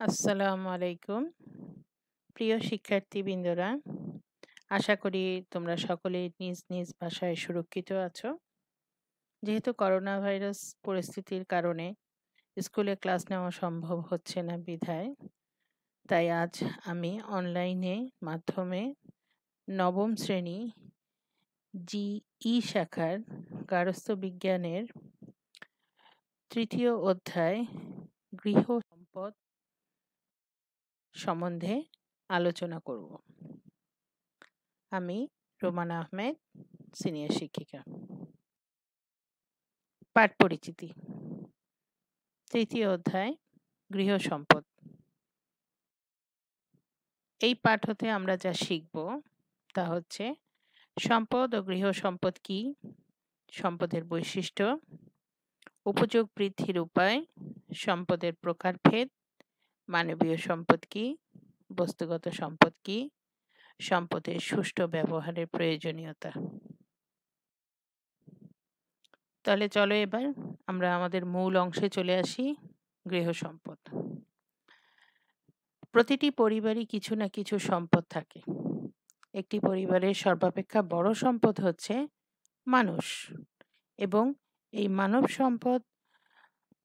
আসসালামু আলাইকুম। প্রিয় শিক্ষার্থীবৃন্দরা, আশা করি তোমরা সকলে নিজ নিজ ভাষায় সুরক্ষিত আছো। যেহেতু করোনা ভাইরাস পরিস্থিতির কারণে স্কুলে ক্লাস নেওয়া সম্ভব হচ্ছে না বিধায়, তাই আজ আমি অনলাইনে মাধ্যমে নবম শ্রেণি জি ই শাখার গারস্থ বিজ্ঞানের তৃতীয় অধ্যায় গৃহ সম্পদ সম্বন্ধে আলোচনা করব। আমি রোমান আহমেদ, সিনিয়র শিক্ষিকা। পাঠ পরিচিতি। তৃতীয় অধ্যায়, গৃহ সম্পদ। এই পাঠ হতে আমরা যা শিখব তা হচ্ছে সম্পদ ও গৃহ সম্পদ কি, সম্পদের বৈশিষ্ট্য, উপযোগ বৃদ্ধির উপায়, সম্পদের প্রকারভেদ মানবীয় সম্পদ কি? বস্তুগত সম্পদ কি? সম্পদের সুষ্ঠু ব্যবহারের প্রয়োজনীয়তা। তাহলে চলো এবার আমরা আমাদের মূল অংশে চলে আসি, গৃহ সম্পদ। প্রতিটি পরিবারই কিছু না কিছু সম্পদ থাকে। একটি পরিবারের সর্বাপেক্ষা বড় সম্পদ হচ্ছে মানুষ। এবং এই মানব সম্পদ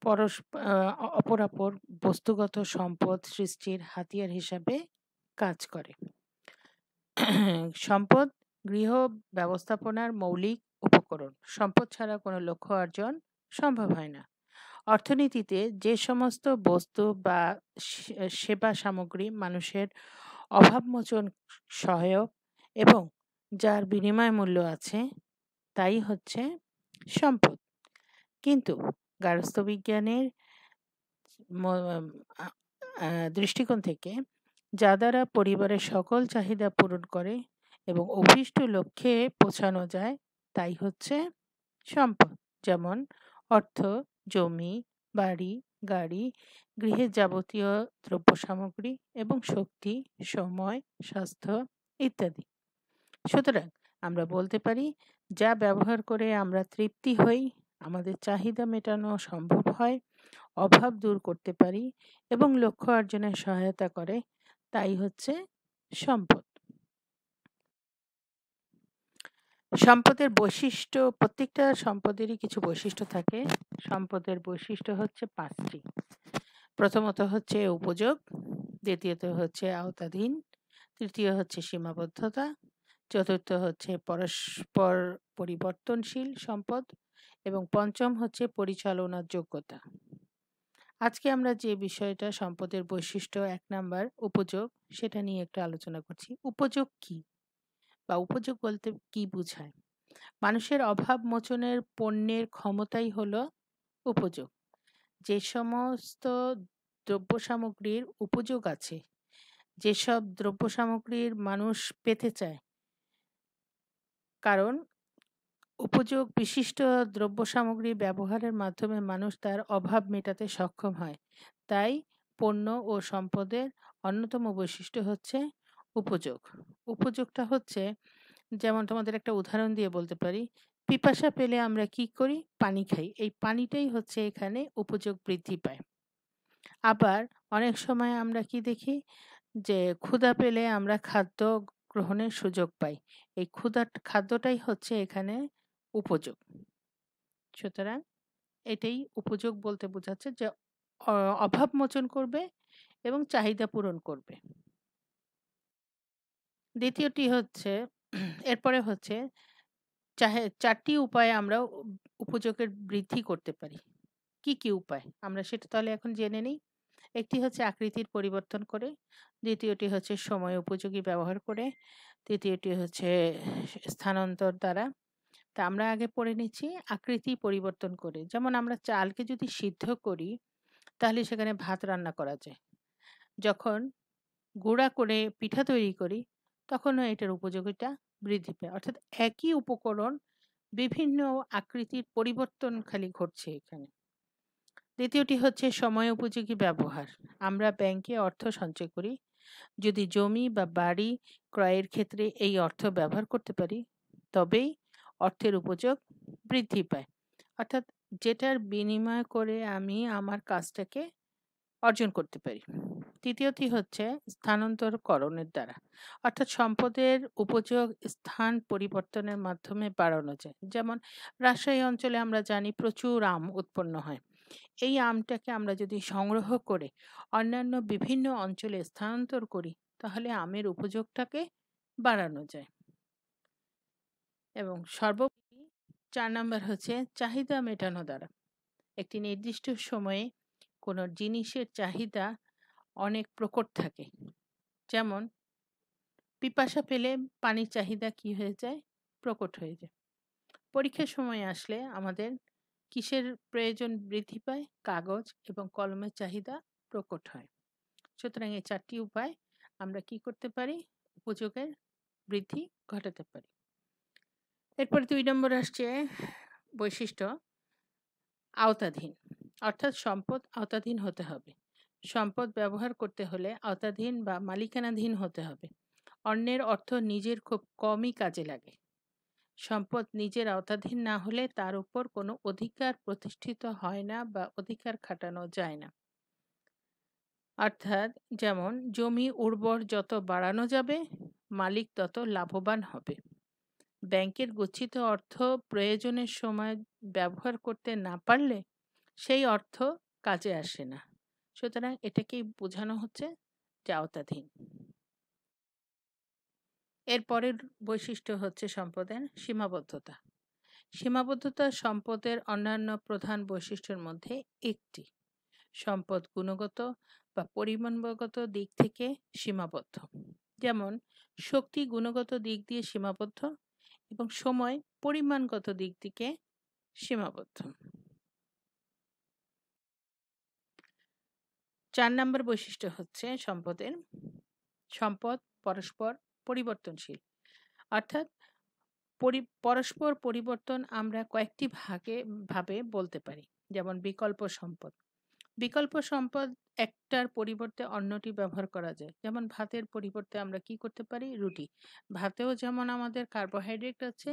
পরস অপরাপর বস্তুগত সম্পদ সৃষ্টির হাতিয়ার হিসাবে কাজ করে। সম্পদ, গৃহ ব্যবস্থাপনার মৌলিক উপকরণ। সম্পদ ছাড়া কোনো লক্ষ্য অর্জন সম্ভব হয় না। অর্থনীতিতে যে সমস্ত বস্তু বা সেবা সামগ্রী মানুষের অভাবমোচন সহায়ক এবং যার বিনিময় মূল্য আছে, তাই হচ্ছে সম্পদ। কিন্তু গার্হস্থ্য বিজ্ঞানের দৃষ্টিকোণ থেকে যা দ্বারা পরিবারের সকল চাহিদা পূরণ করে এবং অভীষ্ট লক্ষ্যে পৌঁছানো যায়, তাই হচ্ছে সম্পদ। যেমন অর্থ, জমি, বাড়ি, গাড়ি, গৃহের যাবতীয় দ্রব্য সামগ্রী এবং শক্তি, সময়, স্বাস্থ্য ইত্যাদি। সুতরাং আমরা বলতে পারি, যা ব্যবহার করে আমরা তৃপ্তি হই আমাদের চাহিদা মেটানো সম্ভব হয়, অভাব দূর করতে পারি এবং লক্ষ্য অর্জনে সহায়তা করে, তাই হচ্ছে সম্পদ। সম্পদের বৈশিষ্ট্য, প্রত্যেকটা সম্পদেরই কিছু বৈশিষ্ট্য থাকে। সম্পদের বৈশিষ্ট্য হচ্ছে পাঁচটি। প্রথমত হচ্ছে উপযোগ, দ্বিতীয়ত হচ্ছে আওতাধীন, তৃতীয় হচ্ছে সীমাবদ্ধতা, চতুর্থ হচ্ছে পরস্পর পরিবর্তনশীল সম্পদ এবং পঞ্চম হচ্ছে পরিচালনার যোগ্যতা। আজকে আমরা যে বিষয়টা সম্পদের বৈশিষ্ট্য, এক নাম্বার, উপযোগ, সেটা নিয়ে একটু আলোচনা করছি। উপযোগ কি? বা উপযোগ বলতে কি বোঝায়? মানুষের অভাব মোচনের পণ্যের ক্ষমতাই হলো উপযোগ। যে সমস্ত দ্রব্য সামগ্রীর উপযোগ আছে, যেসব দ্রব্য সামগ্রীর মানুষ পেতে চায়, কারণ উপযোগ বিশিষ্ট দ্রব্য সামগ্রী ব্যবহারের মাধ্যমে মানুষ তার অভাব মেটাতে সক্ষম হয়। তাই পণ্য ও সম্পদের অন্যতম বৈশিষ্ট্য হচ্ছে উপযোগ। উপযোগটা হচ্ছে, যেমন তোমাদের একটা উদাহরণ দিয়ে বলতে পারি, পিপাসা পেলে আমরা কি করি? পানি খাই। এই পানিটাই হচ্ছে এখানে উপযোগ বৃদ্ধি পায়। আবার অনেক সময় আমরা কি দেখি? যে ক্ষুধা পেলে আমরা খাদ্য গ্রহণের সুযোগ পাই। এই ক্ষুধা খাদ্যটাই হচ্ছে এখানে উপযোগ। সুতরাং এটাই উপযোগ বলতে বোঝাচ্ছে যে অভাব মোচন করবে এবং চাহিদা পূরণ করবে। দ্বিতীয়টি হচ্ছে, এরপরে হচ্ছে চারটি উপায়ে আমরা উপযোগের বৃদ্ধি করতে পারি। কি কি উপায়? আমরা সেটা তাহলে এখন জেনে নিই। একটি হচ্ছে আকৃতির পরিবর্তন করে, দ্বিতীয়টি হচ্ছে সময় উপযোগী ব্যবহার করে, তৃতীয়টি হচ্ছে স্থানান্তর দ্বারা তা আমরা আগে পড়ে নিচ্ছি আকৃতি পরিবর্তন করে। যেমন আমরা চালকে যদি সিদ্ধ করি, তাহলে সেখানে ভাত রান্না করা যায়। যখন গুঁড়া করে পিঠা তৈরি করি, তখনও এটার উপযোগিতা বৃদ্ধি পায়। অর্থাৎ একই উপকরণ বিভিন্ন আকৃতির পরিবর্তন খালি ঘটছে এখানে। দ্বিতীয়টি হচ্ছে সময় উপযোগী ব্যবহার। আমরা ব্যাংকে অর্থ সঞ্চয় করি। যদি জমি বা বাড়ি ক্রয়ের ক্ষেত্রে এই অর্থ ব্যবহার করতে পারি, তবেই অর্থের উপযোগ বৃদ্ধি পায়। অর্থাৎ যেটার বিনিময় করে আমি আমার কাজটাকে অর্জন করতে পারি। তৃতীয়টি হচ্ছে স্থানান্তরকরণের দ্বারা। অর্থাৎ সম্পদের উপযোগ স্থান পরিবর্তনের মাধ্যমে বাড়ানো যায়। যেমন রাজশাহী অঞ্চলে আমরা জানি প্রচুর আম উৎপন্ন হয়। এই আমটাকে আমরা যদি সংগ্রহ করে অন্যান্য বিভিন্ন অঞ্চলে স্থানান্তর করি, তাহলে আমের উপযোগটাকে বাড়ানো যায়। এবং সর্বোপরি চার নাম্বার হচ্ছে চাহিদা মেটানো দ্বারা। একটি নির্দিষ্ট সময়ে কোনো জিনিসের চাহিদা অনেক প্রকট থাকে। যেমন, পিপাসা পেলে পানির চাহিদা কি হয়ে যায়? প্রকট হয়ে যায়। পরীক্ষার সময় আসলে আমাদের কিসের প্রয়োজন বৃদ্ধি পায়? কাগজ এবং কলমের চাহিদা প্রকট হয়। সুতরাং এই চারটি উপায় আমরা কি করতে পারি? উপযোগের বৃদ্ধি ঘটাতে পারি। এরপর দুই নম্বর আসছে বৈশিষ্ট্য, আওতাধীন। অর্থাৎ সম্পদ আওতাধীন হতে হবে। সম্পদ ব্যবহার করতে হলে আওতাধীন বা মালিকানাধীন হতে হবে। অন্যের অর্থ নিজের খুব কমই কাজে লাগে। সম্পদ নিজের আওতাধীন না হলে তার উপর কোনো অধিকার প্রতিষ্ঠিত হয় না বা অধিকার খাটানো যায় না। অর্থাৎ যেমন, জমি উর্বর যত বাড়ানো যাবে, মালিক তত লাভবান হবে। ব্যাংকের গচ্ছিত অর্থ প্রয়োজনের সময় ব্যবহার করতে না পারলে সেই অর্থ কাজে আসে না। সুতরাং এটাকেই বোঝানো হচ্ছে যে আওতাধীন এর পরের বৈশিষ্ট্য হচ্ছে সম্পদের সীমাবদ্ধতা। সীমাবদ্ধতা সম্পদের অন্যান্য প্রধান বৈশিষ্ট্যের মধ্যে একটি। সম্পদ গুণগত বা পরিমাণগত দিক থেকে সীমাবদ্ধ। যেমন, শক্তি গুণগত দিক দিয়ে সীমাবদ্ধ এবং সময় পরিমাণগত দিক থেকে সীমাবদ্ধ। চার নম্বর বৈশিষ্ট্য হচ্ছে সম্পদের, সম্পদ পরস্পর পরিবর্তনশীল। অর্থাৎ পরস্পর পরিবর্তন আমরা কয়েকটি ভাগে, ভাবে বলতে পারি। যেমন বিকল্প সম্পদ। বিকল্প সম্পদ একটার পরিবর্তে অন্যটি ব্যবহার করা যায়। যেমন ভাতের পরিবর্তে আমরা কি করতে পারি? রুটি। ভাতেও যেমন আমাদের কার্বোহাইড্রেট আছে,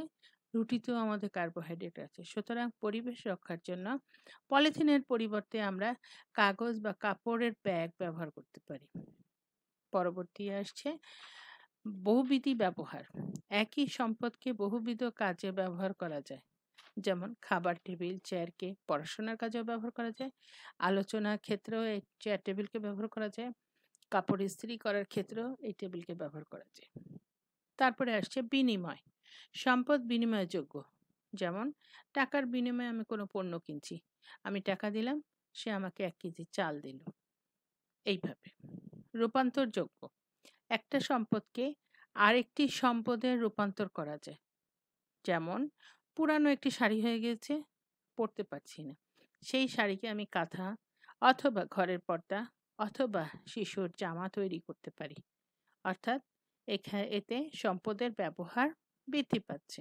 রুটিতেও আমাদের কার্বোহাইড্রেট আছে। সুতরাং পরিবেশ রক্ষার জন্য পলিথিনের পরিবর্তে আমরা কাগজ বা কাপড়ের ব্যাগ ব্যবহার করতে পারি। পরবর্তী আসছে বহুবিধি ব্যবহার। একই সম্পদকে বহুবিধ কাজে ব্যবহার করা যায়। যেমন খাবার টেবিল চেয়ারকে পড়াশোনার কাজেও ব্যবহার করা যায়। আলোচনার ক্ষেত্রেও এই চেয়ার টেবিলকে ব্যবহার করা যায়। কাপড় ইস্ত্রি করার ক্ষেত্রেও এই টেবিলকে ব্যবহার করা যায়। তারপরে আসছে বিনিময়। সম্পদ বিনিময়যোগ্য যেমন, টাকার বিনিময়ে আমি কোনো পণ্য কিনছি। আমি টাকা দিলাম, সে আমাকে এক কেজি চাল দিল। এইভাবে। রূপান্তরযোগ্য একটা সম্পদকে আরেকটি সম্পদে রূপান্তর করা যায়। যেমন পুরানো একটি শাড়ি হয়ে গেছে পরতে পারছি না। সেই শাড়িকে আমি কাঁথা অথবা ঘরের পর্দা অথবা শিশুর জামা তৈরি করতে পারি। অর্থাৎ এখানে এতে সম্পদের ব্যবহার বৃদ্ধি পাচ্ছে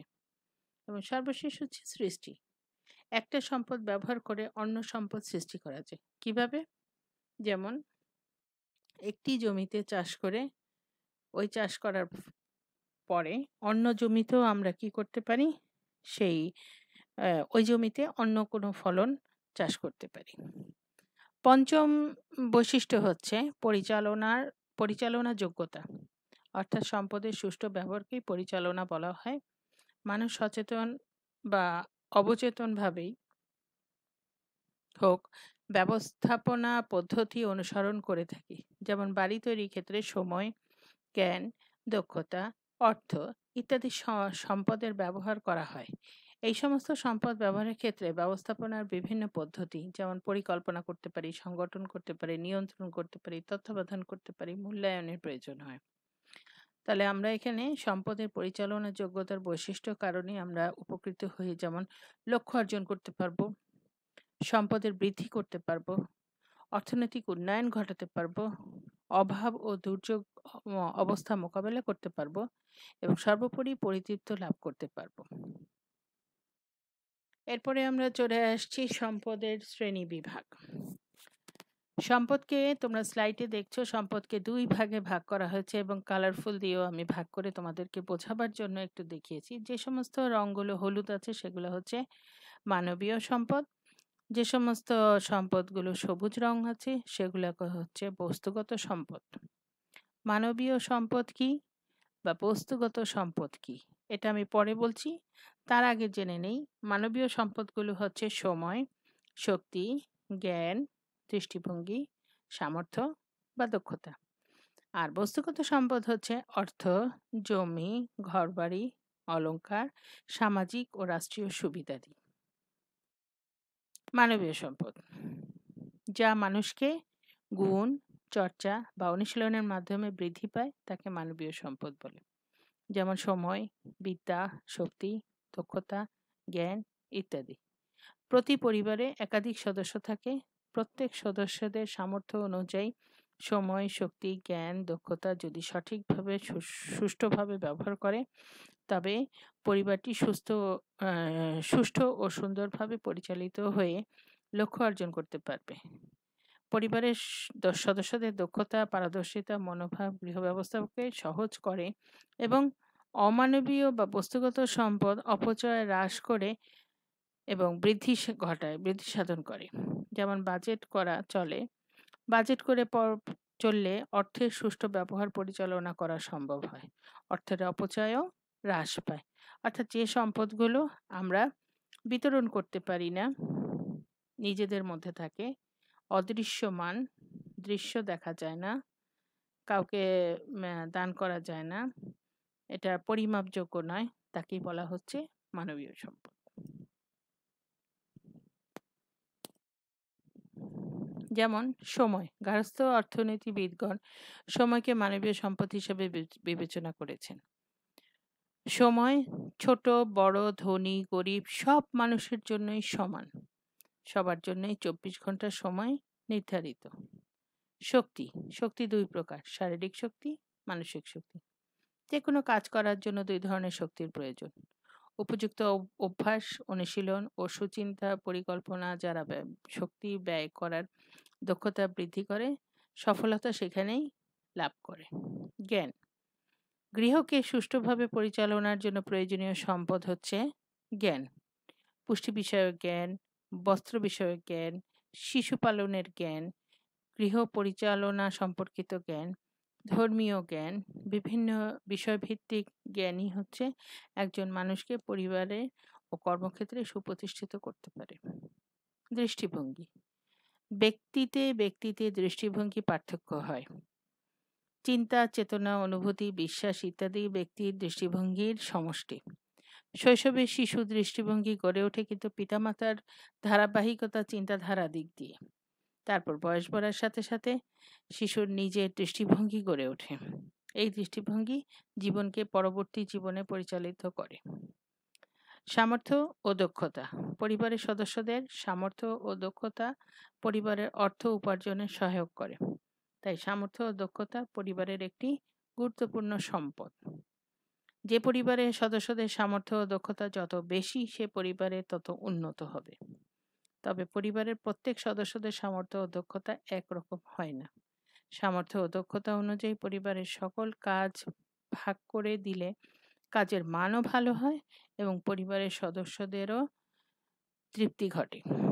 এবং সর্বশেষ হচ্ছে সৃষ্টি। একটা সম্পদ ব্যবহার করে অন্য সম্পদ সৃষ্টি করা যায়। কীভাবে? যেমন একটি জমিতে চাষ করে ওই চাষ করার পরে অন্য জমিতেও আমরা কি করতে পারি? সেই ওই জমিতে অন্য কোনো ফলন চাষ করতে পারি। পঞ্চম বৈশিষ্ট্য হচ্ছে পরিচালনার পরিচালনা যোগ্যতা। অর্থাৎ সম্পদের সুষ্ঠু ব্যবহারকেই পরিচালনা বলা হয়। মানুষ সচেতন বা অবচেতনভাবেই হোক, ব্যবস্থাপনা পদ্ধতি অনুসরণ করে থাকি। যেমন বাড়ি তৈরির ক্ষেত্রে সময়, জ্ঞান, দক্ষতা, অর্থ ইত্যাদি সম্পদের ব্যবহার করা হয়। এই সমস্ত সম্পদ ব্যবহারের ক্ষেত্রে ব্যবস্থাপনার বিভিন্ন পদ্ধতি, যেমন পরিকল্পনা করতে পারি, সংগঠন করতে পারি, নিয়ন্ত্রণ করতে পারি, তত্ত্বাবধান করতে পারি, মূল্যায়নের প্রয়োজন হয়। তাহলে আমরা এখানে সম্পদের পরিচালনা যোগ্যতার বৈশিষ্ট্য কারণে আমরা উপকৃত হয়ে যেমন লক্ষ্য অর্জন করতে পারব, সম্পদের বৃদ্ধি করতে পারব, অর্থনৈতিক উন্নয়ন ঘটাতে পারব অভাব ও দুর্যোগ অবস্থা মোকাবেলা করতে পারব এবং সর্বোপরি পরিতৃপ্ত লাভ করতে পারব। এরপরে আমরা চলে আসছি সম্পদের শ্রেণি বিভাগ। সম্পদকে তোমরা স্লাইডে দেখছ, সম্পদকে দুই ভাগে ভাগ করা হয়েছে এবং কালারফুল দিয়েও আমি ভাগ করে তোমাদেরকে বোঝাবার জন্য একটু দেখিয়েছি। যে সমস্ত রঙগুলো হলুদ আছে সেগুলো হচ্ছে মানবীয় সম্পদ যে সমস্ত সম্পদগুলো সবুজ রং আছে, সেগুলোকে হচ্ছে বস্তুগত সম্পদ। মানবীয় সম্পদ কি বা বস্তুগত সম্পদ কি? এটা আমি পরে বলছি। তার আগে জেনে নেই। মানবীয় সম্পদগুলো হচ্ছে সময়, শক্তি, জ্ঞান, দৃষ্টিভঙ্গি, সামর্থ্য বা দক্ষতা। আর বস্তুগত সম্পদ হচ্ছে অর্থ, জমি, ঘরবাড়ি, অলংকার, সামাজিক ও রাষ্ট্রীয় সুবিধাদি। মানবীয় সম্পদ। যা মানুষকে গুণ, চর্চা বা অনুশীলনের মাধ্যমে বৃদ্ধি পায়, তাকে মানবীয় সম্পদ বলে। যেমন সময়, বিদ্যা, শক্তি, দক্ষতা, জ্ঞান ইত্যাদি। প্রতি পরিবারে একাধিক সদস্য থাকে। প্রত্যেক সদস্যদের সামর্থ্য অনুযায়ী সময়, শক্তি, জ্ঞান, দক্ষতা যদি সঠিকভাবে সুষ্ঠুভাবে ব্যবহার করে তবে পরিবারটি সুস্থ সুষ্ঠু ও সুন্দরভাবে পরিচালিত হয়ে লক্ষ্য অর্জন করতে পারবে। পরিবারের সদস্যদের দক্ষতা, পারদর্শিতা, মনোভাব গৃহ ব্যবস্থাকে সহজ করে এবং অমানবীয় বা বস্তুগত সম্পদ অপচয় হ্রাস করে এবং বৃদ্ধি ঘটায়, বৃদ্ধি সাধন করে। যেমন বাজেট করা চলে, বাজেট করে পর চললে অর্থের সুষ্ঠু ব্যবহার পরিচালনা করা সম্ভব হয়। অর্থের অপচয়ও হ্রাস পায়। অর্থাৎ যে সম্পদগুলো আমরা বিতরণ করতে পারি না, নিজেদের মধ্যে থাকে, অদৃশ্যমান দৃশ্য দেখা যায় না, কাউকে দান করা যায় না, এটা পরিমাপযোগ্য নয়, তাকেই বলা হচ্ছে মানবীয় সম্পদ। যেমন সময়, গার্হস্থ্য অর্থনীতিবিদগণ সময়কে মানবীয় সম্পদ হিসেবে বিবেচনা করেছেন। সময় ছোট, বড়, ধনী, গরিব সব মানুষের জন্যই সমান। সবার জন্যই চব্বিশ ঘণ্টা সময় নির্ধারিত। শক্তি শক্তি দুই প্রকার, শারীরিক শক্তি, মানসিক শক্তি। যে কোনো কাজ করার জন্য দুই ধরনের শক্তির প্রয়োজন। উপযুক্ত অভ্যাস, অনুশীলন ও সুচিন্তা পরিকল্পনা যারা শক্তি ব্যয় করার দক্ষতা বৃদ্ধি করে, সফলতা সেখানেই লাভ করে। জ্ঞান গৃহকে সুষ্ঠুভাবে পরিচালনার জন্য প্রয়োজনীয় সম্পদ হচ্ছে জ্ঞান। পুষ্টি বিষয়ক জ্ঞান, বস্ত্র বিষয়ক জ্ঞান, শিশু পালনের জ্ঞান, গৃহ পরিচালনা সম্পর্কিত জ্ঞান, ধর্মীয় জ্ঞান, বিভিন্ন বিষয়ভিত্তিক জ্ঞানই হচ্ছে একজন মানুষকে পরিবারে ও কর্মক্ষেত্রে সুপ্রতিষ্ঠিত করতে পারে। দৃষ্টিভঙ্গি। ব্যক্তিতে ব্যক্তিতে দৃষ্টিভঙ্গি পার্থক্য হয়। চিন্তা চেতনা, অনুভূতি, বিশ্বাস ইত্যাদি ব্যক্তির দৃষ্টিভঙ্গির সমষ্টি। শৈশবে শিশু দৃষ্টিভঙ্গি গড়ে ওঠে কিন্তু পিতামাতার ধারাবাহিকতা, চিন্তাধারা দিক দিয়ে। তারপর বয়স বাড়ার সাথে সাথে শিশুর নিজের দৃষ্টিভঙ্গি গড়ে ওঠে। এই দৃষ্টিভঙ্গি জীবনকে পরবর্তী জীবনে পরিচালিত করে। সামর্থ্য ও দক্ষতা। পরিবারের সদস্যদের সামর্থ্য ও দক্ষতা পরিবারের অর্থ উপার্জনে সহায়ক করে। তাই সামর্থ্য ও দক্ষতা পরিবারের একটি গুরুত্বপূর্ণ সম্পদ। যে পরিবারের সদস্যদের সামর্থ্য ও দক্ষতা যত বেশি, সে পরিবারে তত উন্নত হবে। তবে পরিবারের প্রত্যেক সদস্যদের সামর্থ্য ও দক্ষতা একরকম হয় না। সামর্থ্য ও দক্ষতা অনুযায়ী পরিবারের সকল কাজ ভাগ করে দিলে কাজের মানও ভালো হয় এবং পরিবারের সদস্যদেরও তৃপ্তি ঘটে।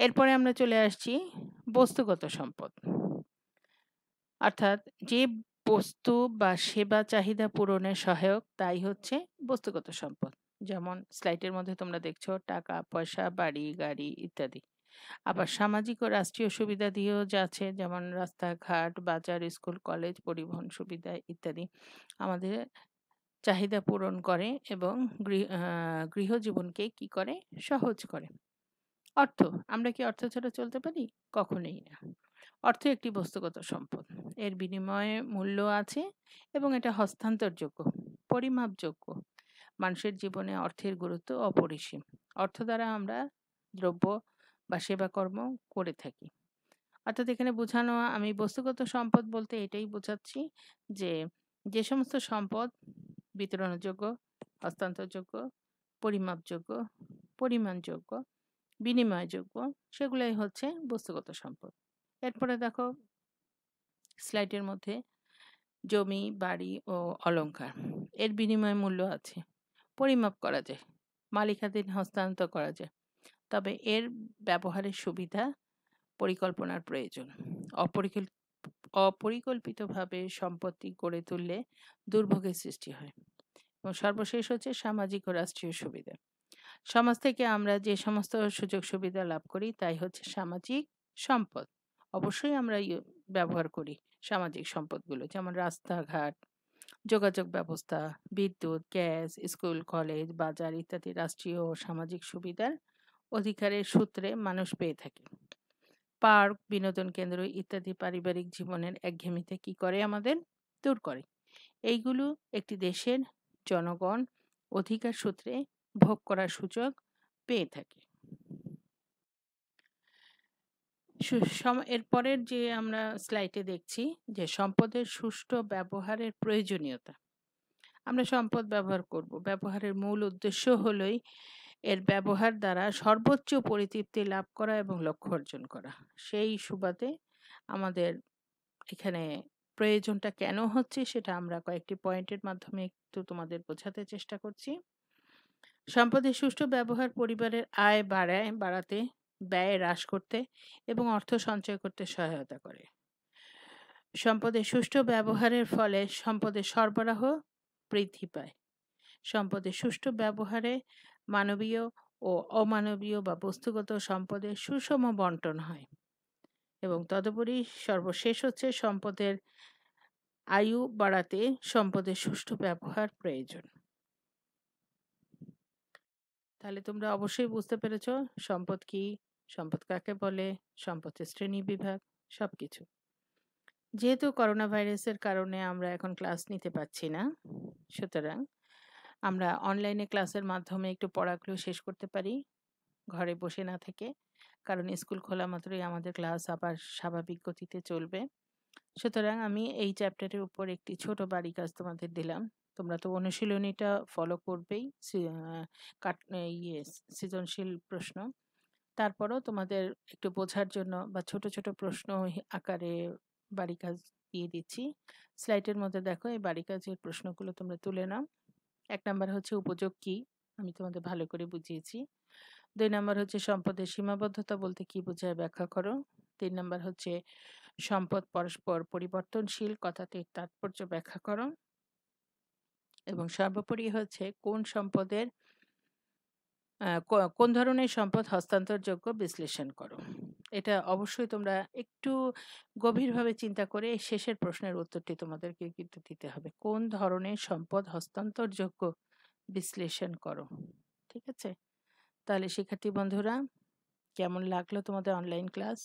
এরপরে আমরা চলে আসছি বস্তুগত সম্পদ। অর্থাৎ যে বস্তু বা সেবা চাহিদা পূরণের সহায়ক, তাই হচ্ছে বস্তুগত সম্পদ। যেমন স্লাইডের মধ্যে তোমরা দেখছ, টাকা, পয়সা, বাড়ি, গাড়ি ইত্যাদি। আবার সামাজিক ও রাষ্ট্রীয় সুবিধা দিয়েও যাচ্ছে যেমন রাস্তাঘাট, বাজার, স্কুল, কলেজ, পরিবহন সুবিধা ইত্যাদি আমাদের চাহিদা পূরণ করে এবং গৃহ গৃহজীবনকে কি করে? সহজ করে। অর্থ? আমরা কি অর্থ ছাড়া চলতে পারি? কখনোই না। অর্থ একটি বস্তুগত সম্পদ। এর বিনিময়ে মূল্য আছে এবং এটা হস্তান্তরযোগ্য, পরিমাপযোগ্য। মানুষের জীবনে অর্থের গুরুত্ব অপরিসীম। অর্থ দ্বারা আমরা দ্রব্য বা সেবাকর্ম করে থাকি। অর্থাৎ এখানে বোঝানো, আমি বস্তুগত সম্পদ বলতে এটাই বোঝাচ্ছি যে যে সমস্ত সম্পদ বিতরণযোগ্য, হস্তান্তরযোগ্য, পরিমাপযোগ্য, পরিমাণযোগ্য বিনিময়যোগ্য, সেগুলোই হচ্ছে বস্তুগত সম্পদ। এরপরে দেখো, স্লাইডের মধ্যে জমি, বাড়ি ও অলংকার। এর বিনিময় মূল্য আছে। পরিমাপ করা যায় মালিকাধীন হস্তান্তর করা যায়। তবে এর ব্যবহারের সুবিধা পরিকল্পনার প্রয়োজন। অপরিকল্প অপরিকল্পিতভাবে সম্পত্তি গড়ে তুললে দুর্ভোগের সৃষ্টি হয় এবং সর্বশেষ হচ্ছে সামাজিক ও রাষ্ট্রীয় সুবিধা। সমাজ থেকে আমরা যে সমস্ত সুযোগ সুবিধা লাভ করি, তাই হচ্ছে সামাজিক সম্পদ। অবশ্যই আমরা ব্যবহার করি সামাজিক সম্পদগুলো, যেমন রাস্তাঘাট, যোগাযোগ ব্যবস্থা, বিদ্যুৎ, গ্যাস, স্কুল, কলেজ, বাজার ইত্যাদি রাষ্ট্রীয় ও সামাজিক সুবিধার অধিকারের সূত্রে মানুষ পেয়ে থাকে। পার্ক, বিনোদন কেন্দ্র ইত্যাদি পারিবারিক জীবনের একঘেমিতে কি করে আমাদের? দূর করে। এইগুলো একটি দেশের জনগণ অধিকার সূত্রে ভোগ করার সুযোগ পেয়ে থাকে। এরপরের যে আমরা স্লাইডে দেখছি যে সম্পদের সুষ্ঠু ব্যবহারের প্রয়োজনীয়তা। আমরা সম্পদ ব্যবহার করব। ব্যবহারের মূল উদ্দেশ্য হলোই এর ব্যবহার দ্বারা সর্বোচ্চ পরিতৃপ্তি লাভ করা এবং লক্ষ্য অর্জন করা। সেই সুবাদে আমাদের এখানে প্রয়োজনটা কেন হচ্ছে সেটা আমরা কয়েকটি পয়েন্টের মাধ্যমে একটু তোমাদের বোঝাতে চেষ্টা করছি। সম্পদের সুষ্ঠু ব্যবহার পরিবারের আয় বাড়ায়, বাড়াতে, ব্যয় হ্রাস করতে এবং অর্থ সঞ্চয় করতে সহায়তা করে। সম্পদের সুষ্ঠু ব্যবহারের ফলে সম্পদের সরবরাহ বৃদ্ধি পায়। সম্পদের সুষ্ঠু ব্যবহারে মানবীয় ও অমানবীয় বা বস্তুগত সম্পদের সুষম বন্টন হয় এবং তদুপরি সর্বশেষ হচ্ছে সম্পদের আয়ু বাড়াতে সম্পদের সুষ্ঠু ব্যবহার প্রয়োজন। তাহলে তোমরা অবশ্যই বুঝতে পেরেছ সম্পদ কি, সম্পদ কাকে বলে সম্পদের শ্রেণি বিভাগ সব কিছু যেহেতু করোনা ভাইরাসের কারণে আমরা এখন ক্লাস নিতে পারছি না, সুতরাং আমরা অনলাইনে ক্লাসের মাধ্যমে একটু পড়াগুলো শেষ করতে পারি, ঘরে বসে না থেকে, কারণ স্কুল খোলা মাত্রই আমাদের ক্লাস আবার স্বাভাবিক গতিতে চলবে। সুতরাং আমি এই চ্যাপ্টারের উপর একটি ছোট বাড়ি কাজ তোমাদের দিলাম। তোমরা তো অনুশীলনীটা ফলো করবেই। কাট ইয়ে সৃজনশীল প্রশ্ন। তারপরও তোমাদের একটু বোঝার জন্য বা ছোট ছোট প্রশ্ন আকারে বাড়ি কাজ দিয়ে দিচ্ছি। স্লাইডের মধ্যে দেখো এই বাড়ি কাজের প্রশ্নগুলো তোমরা তুলে নাও। এক নাম্বার হচ্ছে উপযোগ কি? আমি তোমাদের ভালো করে বুঝিয়েছি। দুই নাম্বার হচ্ছে সম্পদের সীমাবদ্ধতা বলতে কি বোঝায় ব্যাখ্যা করো। তিন নাম্বার হচ্ছে সম্পদ পরস্পর পরিবর্তনশীল কথাটির তাৎপর্য ব্যাখ্যা করো। এবং সর্বোপরি হচ্ছে কোন সম্পদের কোন ধরনের সম্পদ হস্তান্তরযোগ্য বিশ্লেষণ করো। এটা অবশ্যই তোমরা একটু গভীরভাবে চিন্তা করে শেষের প্রশ্নের উত্তরটি তোমাদেরকে কিন্তু দিতে হবে। কোন ধরনের সম্পদ হস্তান্তরযোগ্য বিশ্লেষণ করো? ঠিক আছে? তাহলে শিক্ষার্থী বন্ধুরা, কেমন লাগল তোমাদের অনলাইন ক্লাস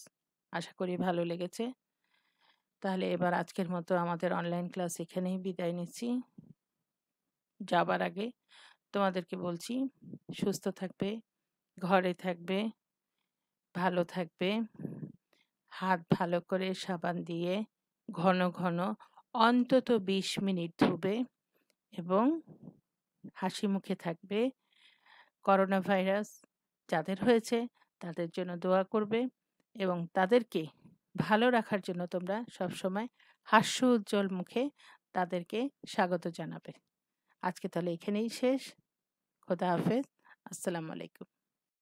আশা করি ভালো লেগেছে। তাহলে এবার আজকের মতো আমাদের অনলাইন ক্লাস এখানেই বিদায় নিচ্ছি। যাবার আগে তোমাদেরকে বলছি, সুস্থ থাকবে, ঘরে থাকবে, ভালো থাকবে। হাত ভালো করে সাবান দিয়ে ঘন ঘন অন্তত বিশ মিনিট ধুবে এবং হাসি মুখে থাকবে। করোনা ভাইরাস যাদের হয়েছে তাদের জন্য দোয়া করবে এবং তাদেরকে ভালো রাখার জন্য তোমরা সবসময় হাস্য উজ্জ্বল মুখে তাদেরকে স্বাগত জানাবে। আজকে তাহলে এখানেই শেষ। খোদা হাফেজ। আসসালামু আলাইকুম।